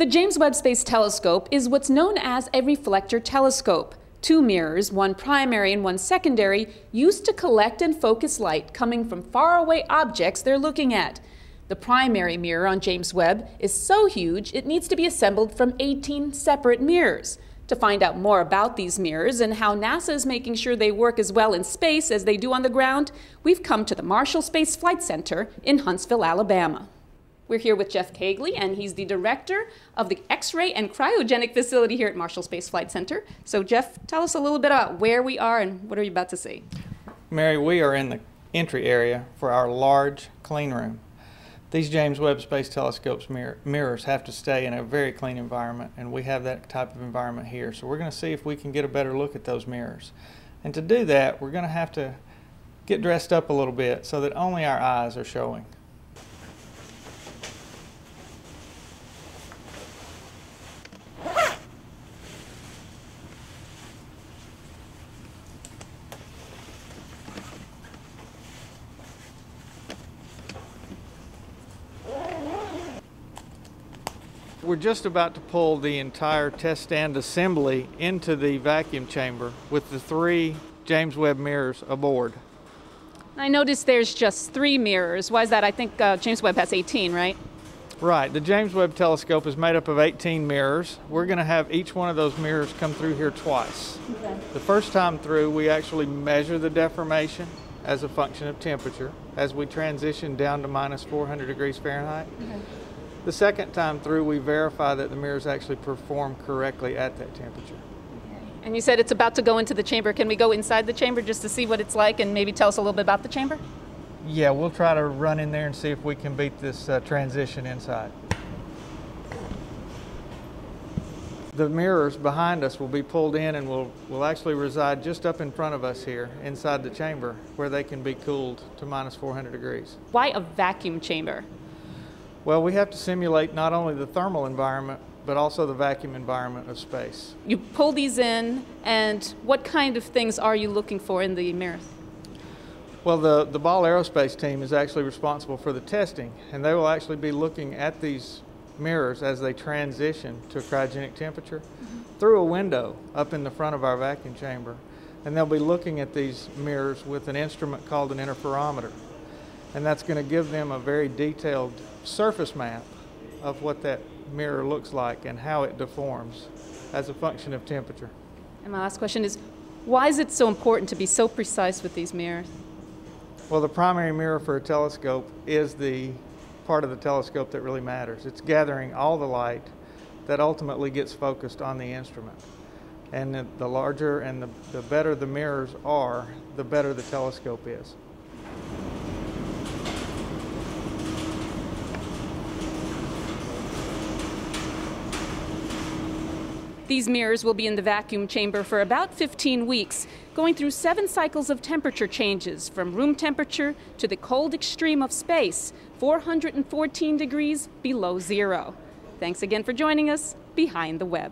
The James Webb Space Telescope is what's known as a reflector telescope. Two mirrors, one primary and one secondary, used to collect and focus light coming from faraway objects they're looking at. The primary mirror on James Webb is so huge it needs to be assembled from 18 separate mirrors. To find out more about these mirrors and how NASA is making sure they work as well in space as they do on the ground, we've come to the Marshall Space Flight Center in Huntsville, Alabama. We're here with Jeff Kegley, and he's the director of the X-ray and cryogenic facility here at Marshall Space Flight Center. So, Jeff, tell us a little bit about where we are and what are you about to see? Mary, we are in the entry area for our large clean room. These James Webb Space Telescope's mirror, mirrors have to stay in a very clean environment, and we have that type of environment here. So we're going to see if we can get a better look at those mirrors. And to do that, we're going to have to get dressed up a little bit so that only our eyes are showing. We're just about to pull the entire test stand assembly into the vacuum chamber with the three James Webb mirrors aboard. I noticed there's just three mirrors. Why is that? I think uh, James Webb has 18, right? Right. The James Webb telescope is made up of 18 mirrors. We're going to have each one of those mirrors come through here twice. Okay. The first time through, we actually measure the deformation as a function of temperature as we transition down to minus 400 degrees Fahrenheit. Okay. The second time through, we verify that the mirrors actually perform correctly at that temperature. And you said it's about to go into the chamber. Can we go inside the chamber just to see what it's like and maybe tell us a little bit about the chamber? Yeah, we'll try to run in there and see if we can beat this uh, transition inside. The mirrors behind us will be pulled in and will, will actually reside just up in front of us here inside the chamber where they can be cooled to minus 400 degrees. Why a vacuum chamber? Well, we have to simulate not only the thermal environment, but also the vacuum environment of space. You pull these in, and what kind of things are you looking for in the mirrors? Well, the, the Ball Aerospace team is actually responsible for the testing, and they will actually be looking at these mirrors as they transition to a cryogenic temperature mm-hmm. through a window up in the front of our vacuum chamber. And they'll be looking at these mirrors with an instrument called an interferometer and that's going to give them a very detailed surface map of what that mirror looks like and how it deforms as a function of temperature. And my last question is, why is it so important to be so precise with these mirrors? Well, the primary mirror for a telescope is the part of the telescope that really matters. It's gathering all the light that ultimately gets focused on the instrument. And the larger and the, the better the mirrors are, the better the telescope is. These mirrors will be in the vacuum chamber for about 15 weeks, going through seven cycles of temperature changes from room temperature to the cold extreme of space, 414 degrees below zero. Thanks again for joining us behind the Webb.